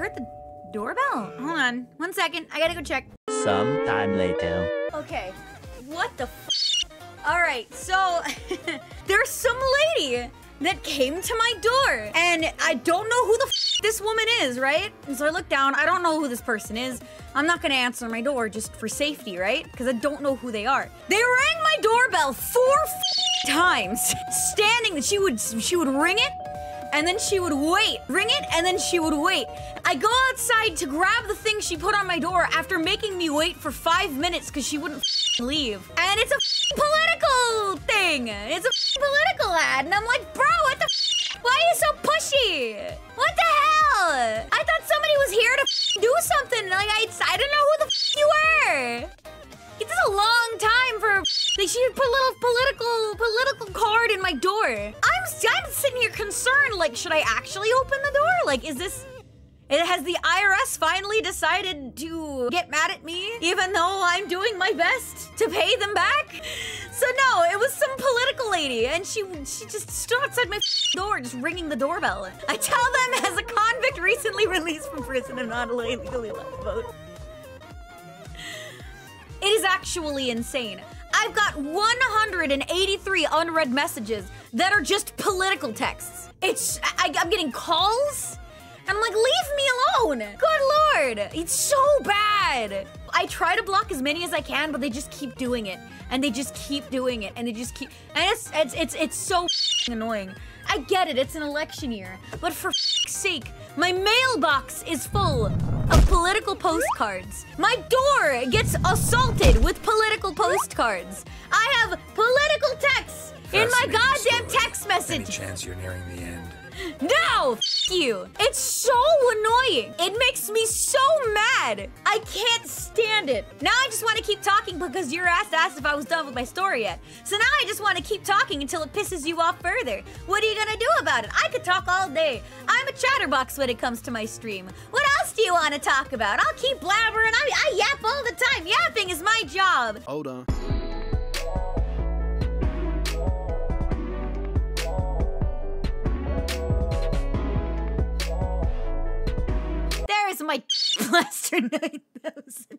heard the doorbell. Hold on, one second. I gotta go check. Sometime later. Okay, what the f? Alright, so there's some lady that came to my door, and I don't know who the f this woman is, right? And so I look down, I don't know who this person is. I'm not gonna answer my door just for safety, right? Because I don't know who they are. They rang my doorbell four f times, standing. That she would she would ring it, and then she would wait, ring it, and then she would wait. I go outside to grab the thing she put on my door after making me wait for five minutes because she wouldn't leave. And it's a political thing. It's a political ad, and I'm like, bro, what the? Why are you so pushy? What the hell? I thought somebody was here to do something. Like I, I don't know who the you were. It's a long time for like she put a little political political card in my door. I'm I'm sitting here concerned. Like, should I actually open the door? Like, is this? It has the IRS finally decided to get mad at me, even though I'm doing my best to pay them back. So no, it was some political lady, and she she just stood outside my door, just ringing the doorbell. I tell them as a convict recently released from prison and not illegally allowed to vote. It is actually insane. I've got 183 unread messages that are just political texts. It's, I, am getting calls. and I'm like, leave me alone. Good lord. It's so bad. I try to block as many as I can, but they just keep doing it. And they just keep doing it. And they just keep, and it's, it's, it's, it's so annoying. I get it, it's an election year. But for sake, my mailbox is full of political postcards. My door gets assaulted with political postcards. I have political texts in my goddamn story. text message. Any chance you're nearing the end? No! F you! It's so annoying! It makes me so mad! I can't stand it! Now I just want to keep talking because your ass asked if I was done with my story yet. So now I just want to keep talking until it pisses you off further. What are you gonna do about it? I could talk all day. I'm a chatterbox when it comes to my stream. What else do you want to talk about? I'll keep blabbering. I, I yap all the time. Yapping is my job. Hold on. My blaster 9000.